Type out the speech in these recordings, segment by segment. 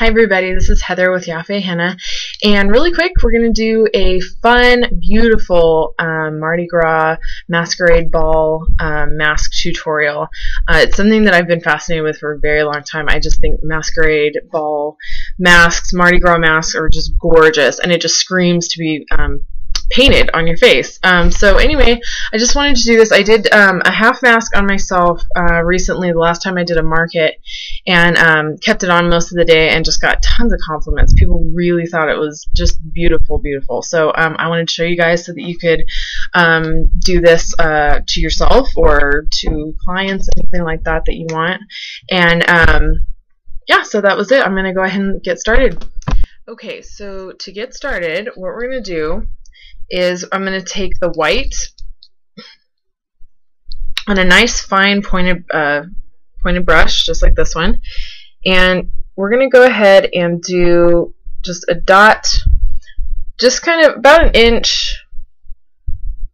Hi everybody, this is Heather with Yafeh Henna, and really quick, we're going to do a fun, beautiful um, Mardi Gras masquerade ball um, mask tutorial. Uh, it's something that I've been fascinated with for a very long time. I just think masquerade ball masks, Mardi Gras masks are just gorgeous, and it just screams to be um, painted on your face. Um, so anyway, I just wanted to do this. I did um, a half mask on myself uh, recently, the last time I did a market, and um, kept it on most of the day and just got tons of compliments. People really thought it was just beautiful, beautiful. So um, I wanted to show you guys so that you could um, do this uh, to yourself or to clients, anything like that that you want. And um, yeah, so that was it. I'm going to go ahead and get started. Okay, so to get started, what we're going to do is I'm going to take the white on a nice fine pointed uh, pointed brush, just like this one, and we're going to go ahead and do just a dot, just kind of about an inch,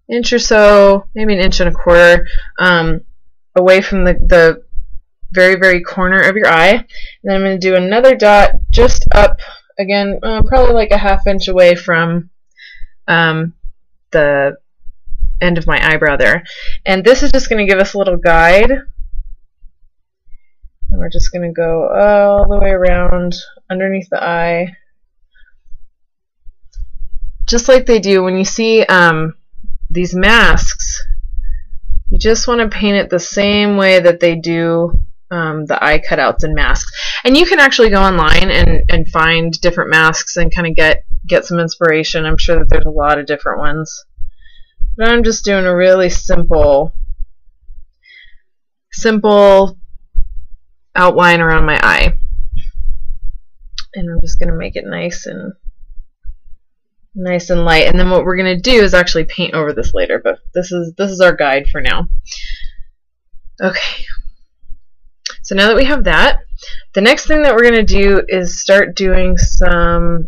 inch or so, maybe an inch and a quarter, um, away from the, the very, very corner of your eye. And then I'm going to do another dot just up, again, uh, probably like a half inch away from um, the end of my eyebrow there. And this is just going to give us a little guide. And we're just going to go all the way around underneath the eye. Just like they do when you see um, these masks, you just want to paint it the same way that they do um, the eye cutouts and masks. And you can actually go online and, and find different masks and kind of get get some inspiration. I'm sure that there's a lot of different ones. But I'm just doing a really simple, simple outline around my eye. And I'm just going to make it nice and nice and light. And then what we're going to do is actually paint over this later, but this is this is our guide for now. Okay. So now that we have that, the next thing that we're going to do is start doing some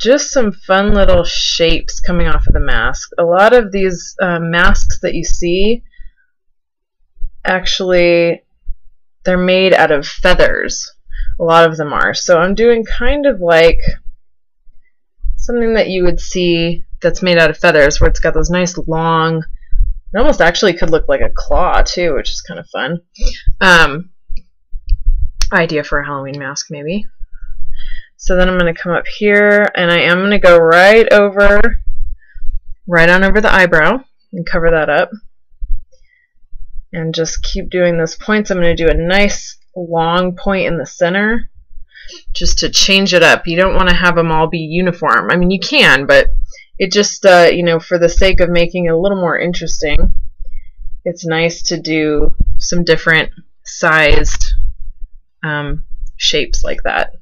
just some fun little shapes coming off of the mask. A lot of these uh, masks that you see actually they're made out of feathers. A lot of them are. So I'm doing kind of like something that you would see that's made out of feathers where it's got those nice long it almost actually could look like a claw too, which is kind of fun. Um, idea for a Halloween mask maybe. So then I'm going to come up here and I am going to go right over, right on over the eyebrow and cover that up. And just keep doing those points. I'm going to do a nice long point in the center just to change it up. You don't want to have them all be uniform. I mean, you can, but it just, uh, you know, for the sake of making it a little more interesting, it's nice to do some different sized um, shapes like that.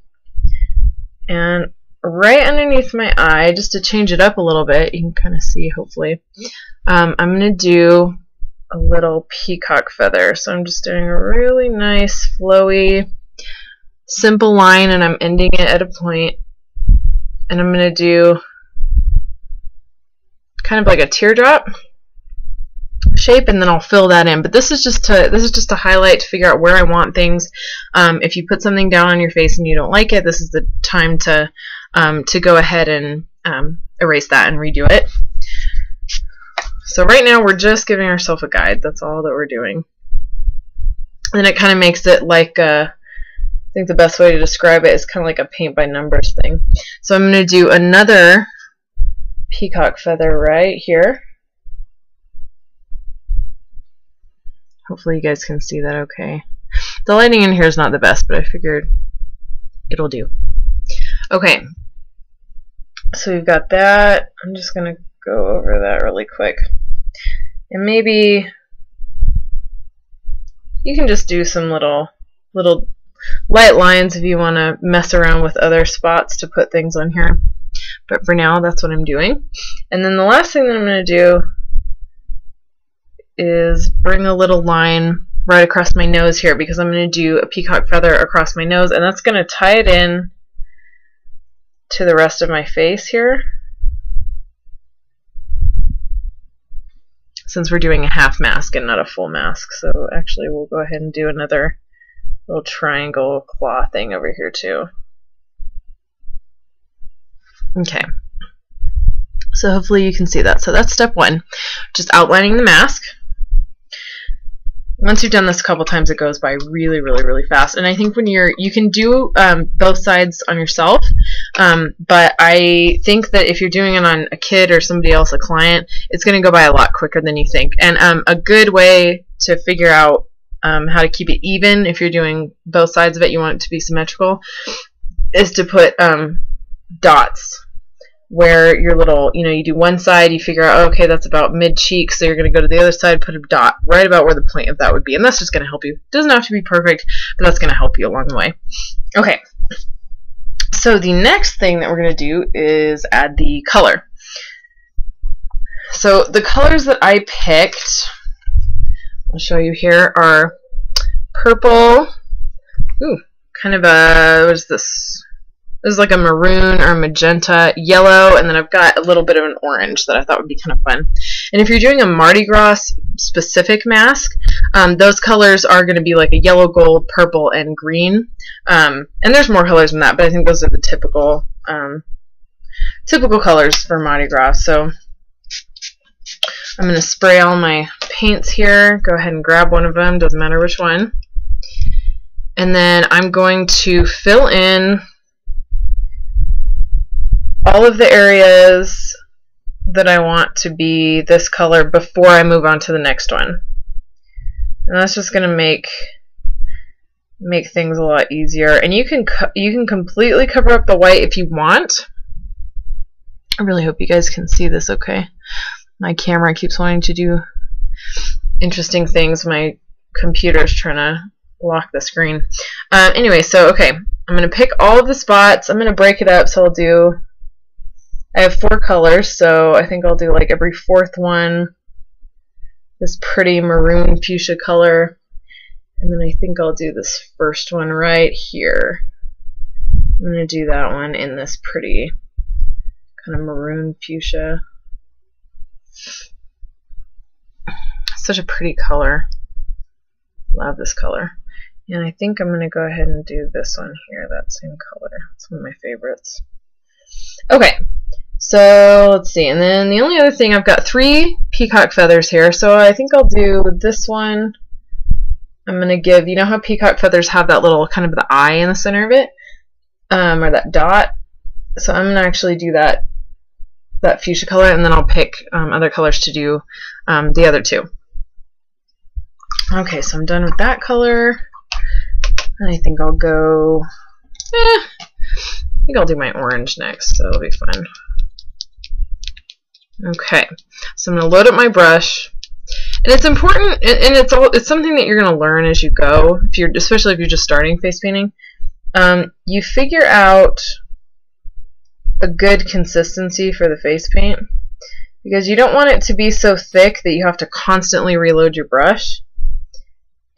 And right underneath my eye, just to change it up a little bit, you can kind of see hopefully, um, I'm going to do a little peacock feather. So I'm just doing a really nice, flowy, simple line and I'm ending it at a point. And I'm going to do kind of like a teardrop shape and then I'll fill that in. But this is just to this is just to highlight to figure out where I want things. Um, if you put something down on your face and you don't like it, this is the time to um, to go ahead and um, erase that and redo it. So right now we're just giving ourselves a guide. That's all that we're doing. And it kind of makes it like a, I think the best way to describe it is kind of like a paint by numbers thing. So I'm going to do another peacock feather right here. Hopefully you guys can see that okay. The lighting in here is not the best, but I figured it'll do. Okay, so we've got that. I'm just going to go over that really quick. And maybe you can just do some little little light lines if you want to mess around with other spots to put things on here. But for now, that's what I'm doing. And then the last thing that I'm going to do is bring a little line right across my nose here because I'm going to do a peacock feather across my nose and that's going to tie it in to the rest of my face here. Since we're doing a half mask and not a full mask. So actually we'll go ahead and do another little triangle claw thing over here too. Okay. So hopefully you can see that. So that's step one, just outlining the mask. Once you've done this a couple times, it goes by really, really, really fast. And I think when you're, you can do um, both sides on yourself, um, but I think that if you're doing it on a kid or somebody else, a client, it's going to go by a lot quicker than you think. And um, a good way to figure out um, how to keep it even, if you're doing both sides of it, you want it to be symmetrical, is to put um, dots where your little, you know, you do one side, you figure out, okay, that's about mid cheek, so you're going to go to the other side, put a dot right about where the point of that would be, and that's just going to help you. Doesn't have to be perfect, but that's going to help you along the way. Okay, so the next thing that we're going to do is add the color. So the colors that I picked, I'll show you here, are purple, ooh, kind of a, what is this? This is like a maroon or magenta, yellow, and then I've got a little bit of an orange that I thought would be kind of fun. And if you're doing a Mardi Gras specific mask, um, those colors are going to be like a yellow, gold, purple, and green. Um, and there's more colors than that, but I think those are the typical um, typical colors for Mardi Gras. So I'm going to spray all my paints here. Go ahead and grab one of them, doesn't matter which one. And then I'm going to fill in all of the areas that I want to be this color before I move on to the next one. And that's just going to make make things a lot easier. And you can you can completely cover up the white if you want. I really hope you guys can see this okay. My camera keeps wanting to do interesting things. My computer's trying to lock the screen. Uh, anyway, so okay, I'm going to pick all of the spots. I'm going to break it up, so I'll do I have four colors, so I think I'll do like every fourth one this pretty maroon fuchsia color. And then I think I'll do this first one right here. I'm going to do that one in this pretty kind of maroon fuchsia. Such a pretty color. Love this color. And I think I'm going to go ahead and do this one here, that same color. It's one of my favorites. Okay, so let's see, and then the only other thing, I've got three peacock feathers here, so I think I'll do this one. I'm going to give, you know how peacock feathers have that little kind of the eye in the center of it? Um, or that dot? So I'm going to actually do that that fuchsia color, and then I'll pick um, other colors to do um, the other two. Okay, so I'm done with that color. And I think I'll go, eh, I think I'll do my orange next, so it'll be fun. Okay, so I'm going to load up my brush. And it's important, and it's all, it's something that you're going to learn as you go, if you're, especially if you're just starting face painting. Um, you figure out a good consistency for the face paint because you don't want it to be so thick that you have to constantly reload your brush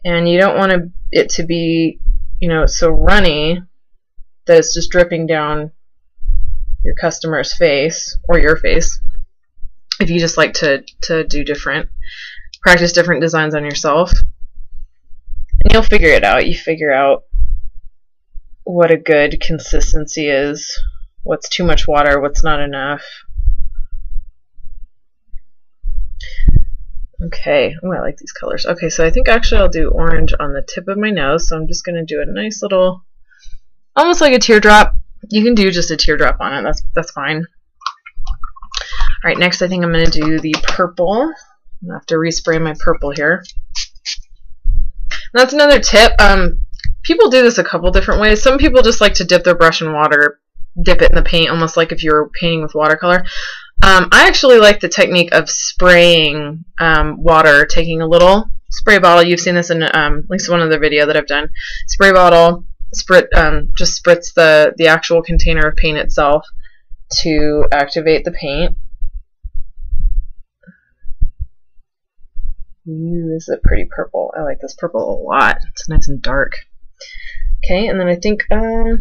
and you don't want it to be you know so runny that it's just dripping down your customer's face or your face if you just like to, to do different, practice different designs on yourself. And you'll figure it out. You figure out what a good consistency is, what's too much water, what's not enough. Okay, oh, I like these colors. Okay, so I think actually I'll do orange on the tip of my nose, so I'm just going to do a nice little, almost like a teardrop. You can do just a teardrop on it, that's, that's fine. Alright, next I think I'm going to do the purple. i have to respray my purple here. And that's another tip. Um, people do this a couple different ways. Some people just like to dip their brush in water, dip it in the paint, almost like if you were painting with watercolor. Um, I actually like the technique of spraying um, water, taking a little spray bottle. You've seen this in um, at least one other video that I've done. Spray bottle, sprit, um, just spritz the, the actual container of paint itself to activate the paint. Ooh, this is a pretty purple. I like this purple a lot. It's nice and dark. Okay, and then I think, um,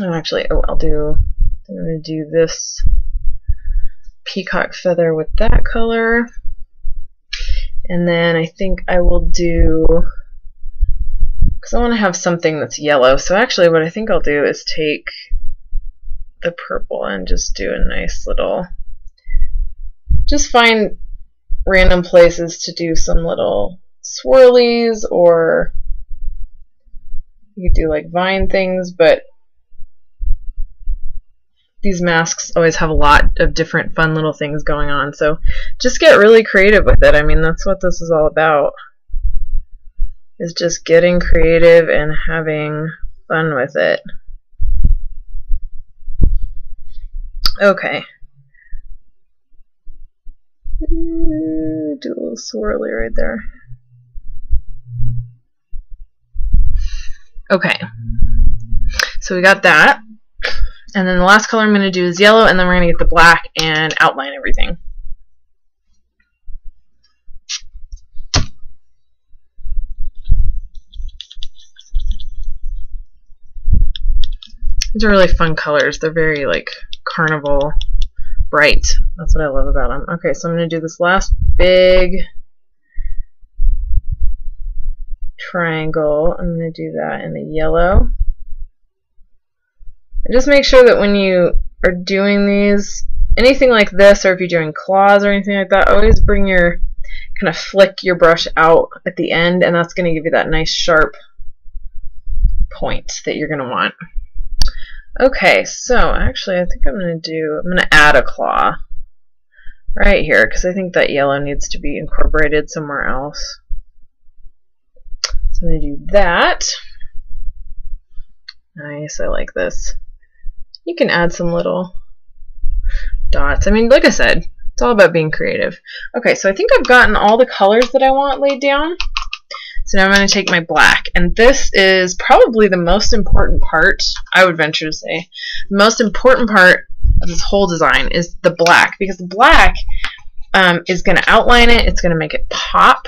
oh, actually, oh, I'll do, I'm going to do this peacock feather with that color. And then I think I will do, because I want to have something that's yellow. So actually what I think I'll do is take the purple and just do a nice little, just find random places to do some little swirlies or you do like vine things, but these masks always have a lot of different fun little things going on. So just get really creative with it. I mean, that's what this is all about. Is just getting creative and having fun with it. Okay. Do a little swirly right there. Okay. So we got that. And then the last color I'm going to do is yellow, and then we're going to get the black and outline everything. These are really fun colors. They're very like carnival bright. That's what I love about them. Okay, so I'm going to do this last big triangle. I'm going to do that in the yellow. And just make sure that when you are doing these, anything like this, or if you're doing claws or anything like that, always bring your, kind of flick your brush out at the end, and that's going to give you that nice sharp point that you're going to want. Okay, so actually I think I'm going to do, I'm going to add a claw right here because I think that yellow needs to be incorporated somewhere else. So I'm going to do that. Nice, I like this. You can add some little dots. I mean, like I said, it's all about being creative. Okay, so I think I've gotten all the colors that I want laid down. So now I'm going to take my black, and this is probably the most important part, I would venture to say. The most important part of this whole design is the black, because the black um, is going to outline it, it's going to make it pop,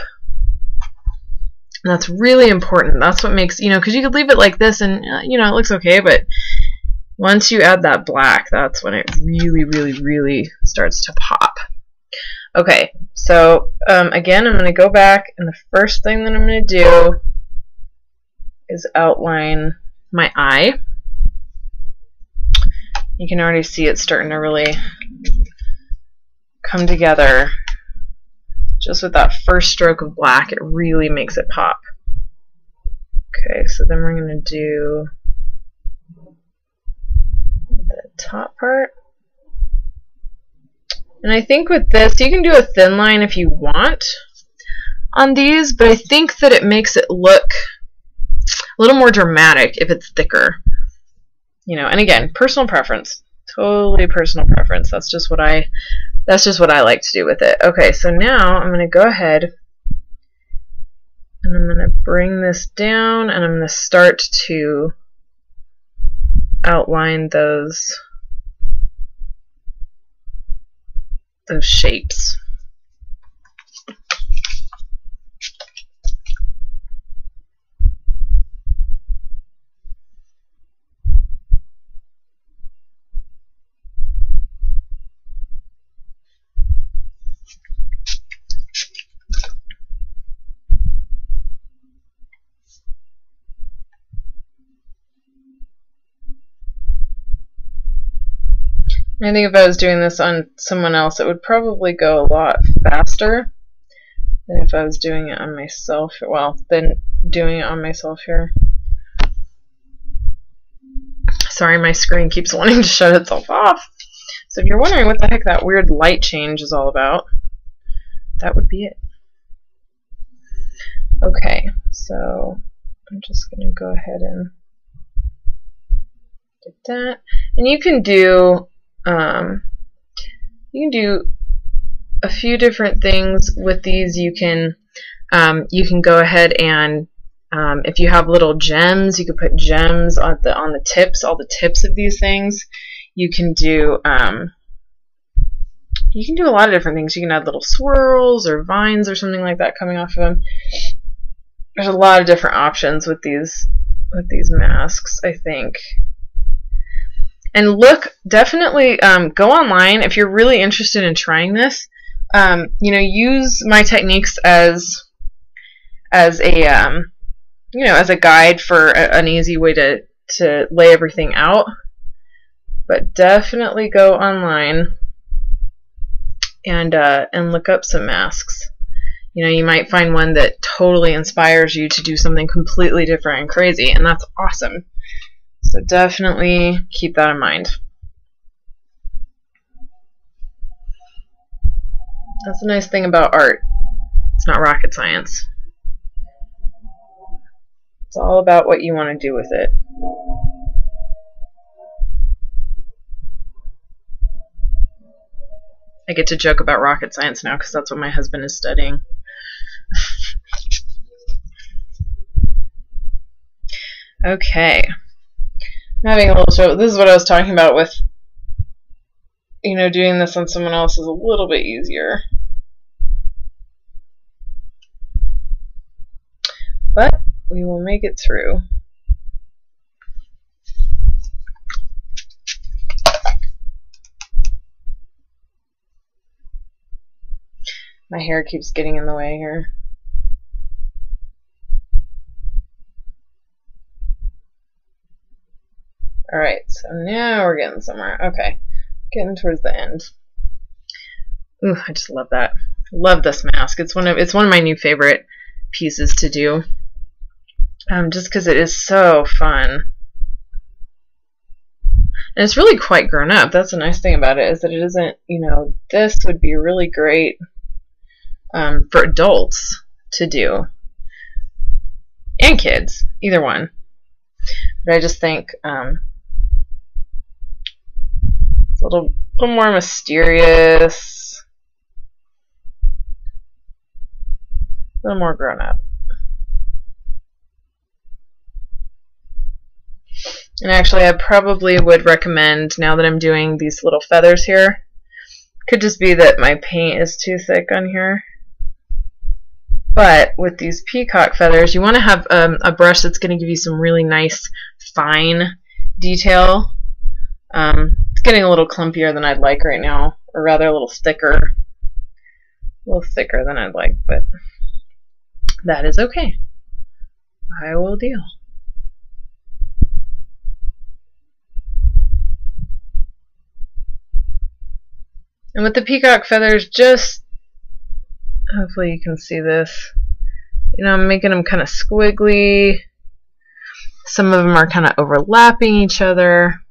and that's really important. That's what makes, you know, because you could leave it like this and, uh, you know, it looks okay, but once you add that black, that's when it really, really, really starts to pop. Okay, so um, again, I'm going to go back, and the first thing that I'm going to do is outline my eye. You can already see it starting to really come together just with that first stroke of black, it really makes it pop. Okay, so then we're going to do the top part. And I think with this, you can do a thin line if you want on these, but I think that it makes it look a little more dramatic if it's thicker. You know, and again, personal preference. Totally personal preference. That's just what I that's just what I like to do with it. Okay, so now I'm going to go ahead and I'm going to bring this down and I'm going to start to outline those those shapes. I think if I was doing this on someone else, it would probably go a lot faster than if I was doing it on myself. Well, than doing it on myself here. Sorry, my screen keeps wanting to shut itself off. So if you're wondering what the heck that weird light change is all about, that would be it. Okay, so I'm just going to go ahead and get that. And you can do um, you can do a few different things with these. You can um, you can go ahead and um, if you have little gems, you can put gems on the on the tips, all the tips of these things. You can do um, you can do a lot of different things. You can add little swirls or vines or something like that coming off of them. There's a lot of different options with these with these masks. I think and look definitely um, go online if you're really interested in trying this um, you know use my techniques as as a um, you know as a guide for a, an easy way to to lay everything out But definitely go online and uh, and look up some masks. You know, you might find one that totally inspires you to do something completely different and crazy, and that's awesome. So definitely keep that in mind. That's the nice thing about art. It's not rocket science. It's all about what you want to do with it. I get to joke about rocket science now because that's what my husband is studying. okay. I'm having a little show. This is what I was talking about with, you know, doing this on someone else is a little bit easier. But we will make it through. My hair keeps getting in the way here. Alright, so now we're getting somewhere. Okay, getting towards the end. Ooh, I just love that. Love this mask. It's one of it's one of my new favorite pieces to do. Um, just because it is so fun. And it's really quite grown up. That's the nice thing about it is that it isn't, you know, this would be really great um, for adults to do. And kids, either one. But I just think um, it's a little, little more mysterious, a little more grown up. And actually, I probably would recommend, now that I'm doing these little feathers here, could just be that my paint is too thick on here. But with these peacock feathers, you want to have um, a brush that's going to give you some really nice, fine detail. Um, it's getting a little clumpier than I'd like right now, or rather a little thicker. A little thicker than I'd like, but that is okay. I will deal. And with the peacock feathers, just hopefully you can see this. You know, I'm making them kind of squiggly. Some of them are kind of overlapping each other.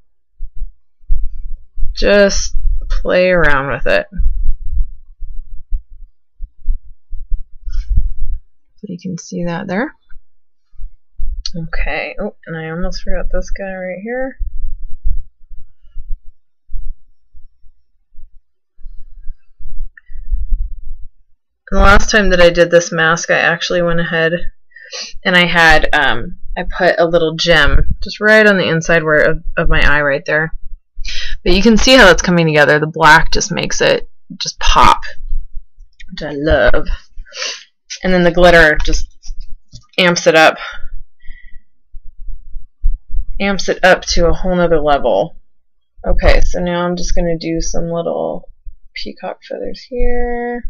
Just play around with it. You can see that there. Okay, oh, and I almost forgot this guy right here. the last time that I did this mask, I actually went ahead and I had, um, I put a little gem just right on the inside where of, of my eye right there. But you can see how that's coming together. The black just makes it just pop, which I love. And then the glitter just amps it up. Amps it up to a whole nother level. Okay, so now I'm just going to do some little peacock feathers here.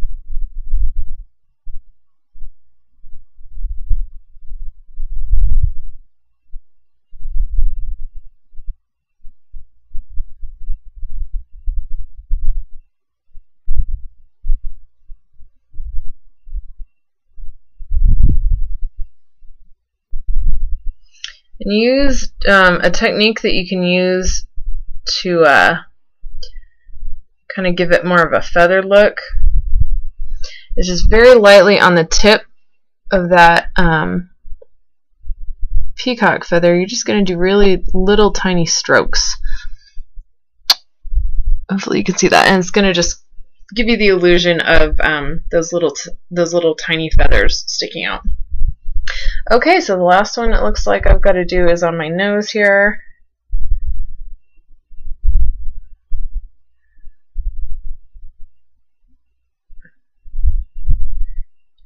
And use um, a technique that you can use to uh, kind of give it more of a feather look? Is just very lightly on the tip of that um, peacock feather. You're just going to do really little tiny strokes. Hopefully you can see that. And it's going to just give you the illusion of um, those little those little tiny feathers sticking out Okay, so the last one it looks like I've got to do is on my nose here.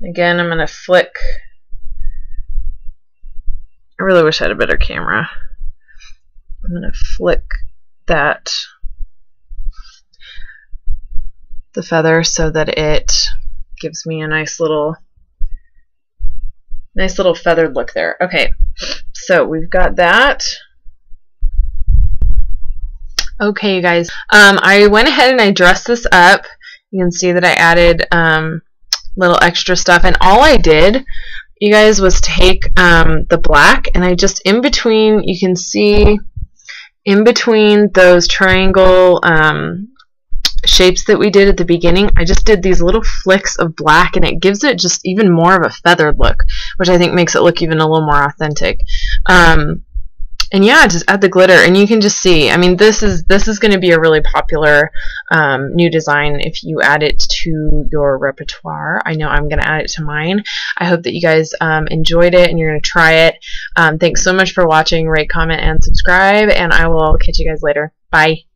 Again, I'm going to flick. I really wish I had a better camera. I'm going to flick that the feather so that it gives me a nice little Nice little feathered look there. Okay, so we've got that. Okay, you guys. Um, I went ahead and I dressed this up. You can see that I added um, little extra stuff, and all I did, you guys, was take um, the black and I just in between. You can see in between those triangle um, shapes that we did at the beginning, I just did these little flicks of black and it gives it just even more of a feathered look, which I think makes it look even a little more authentic. Um, and yeah, just add the glitter, and you can just see. I mean, this is this is going to be a really popular um, new design if you add it to your repertoire. I know I'm going to add it to mine. I hope that you guys um, enjoyed it and you're going to try it. Um, thanks so much for watching. Rate, comment, and subscribe, and I will catch you guys later. Bye.